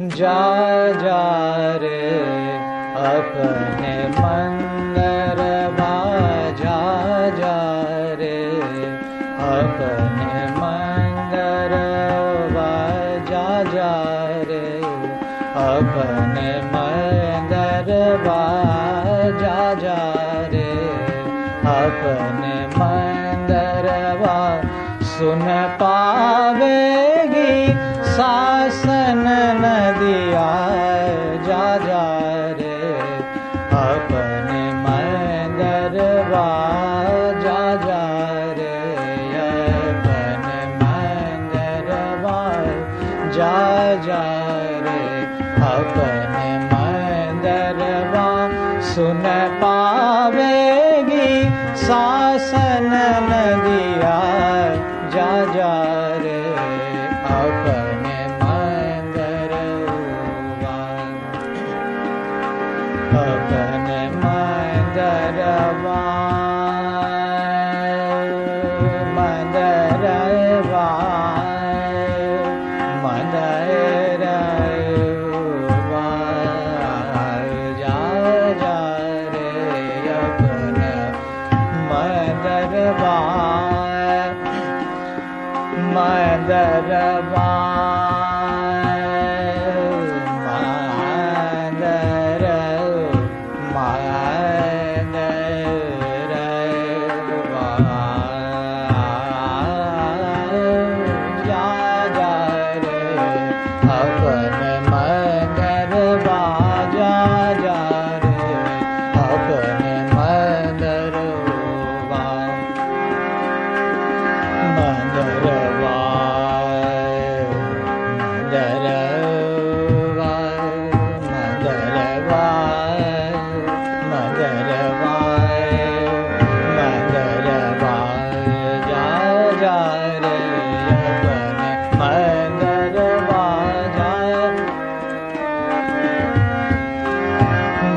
जा जा रे अपने मंदर जा जा रे अपने मंदर जा जा रे अपने मंदर जा जा नदिया जा जा रे अपने मंदरवा जा जा रे अपने मंदरवा जा जा रे अपने मंदरवा सुन Bhagavan.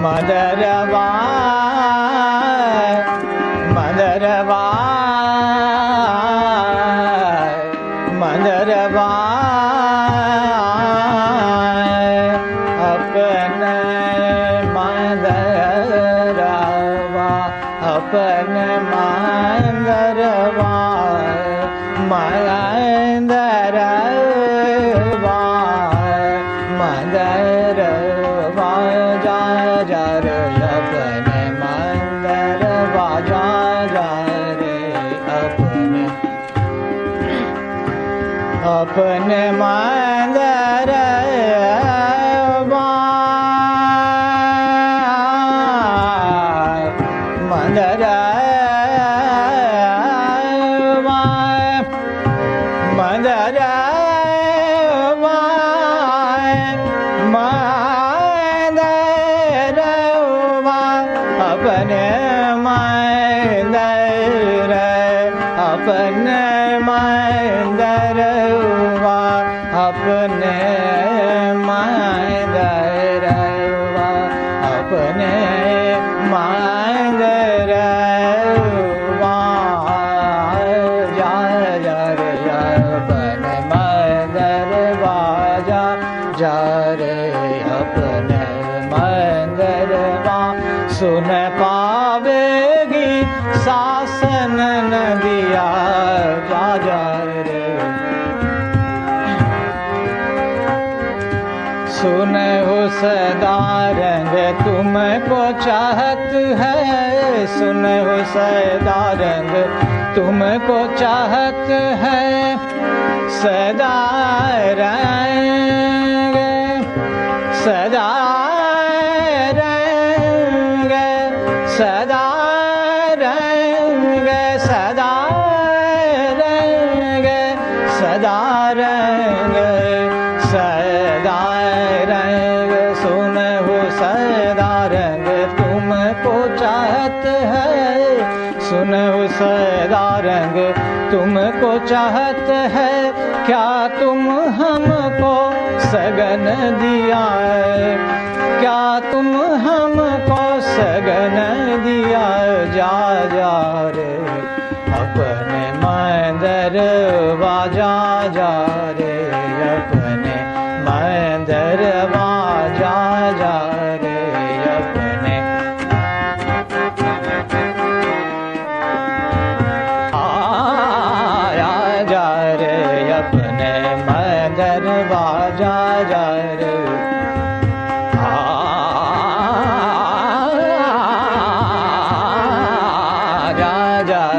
मदरवा अपने मदरवा मदरवा Bana पावेगी शासन नदिया जा जा रे। सुन हो सदा रंग तुमको चाहत है। सुन हो सदा रंग तुमको चाहत है। सदा रंग सदा ra सुन हो सदा रंग तुमको चाहत है, क्या तुम हमको सगन दिया है? क्या तुम हमको सगन दिया जा जा रे? अपने मंदर बाजा जा रे।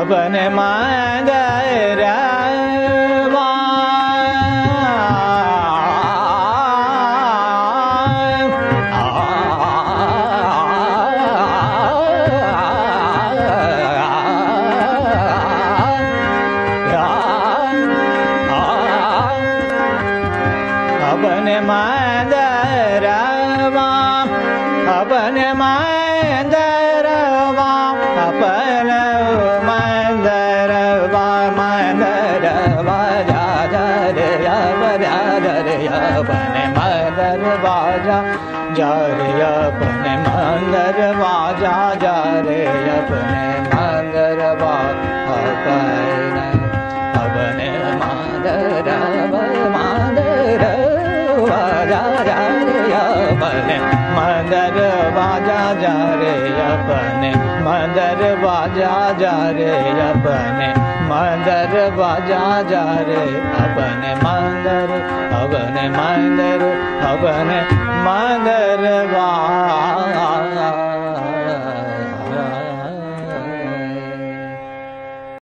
अपने मंदरवा जा रे, अपने मंदर बाजा जा रे, अपने मंदर बा अपने अपने मंदर मंदर बाजा जा रे, अपने मंदर बाजा जा रे, अपने मंदर बाजा जा रे, अपने मंदर बाजा जा रे, अपने मंदर अपने मंदर मदरवा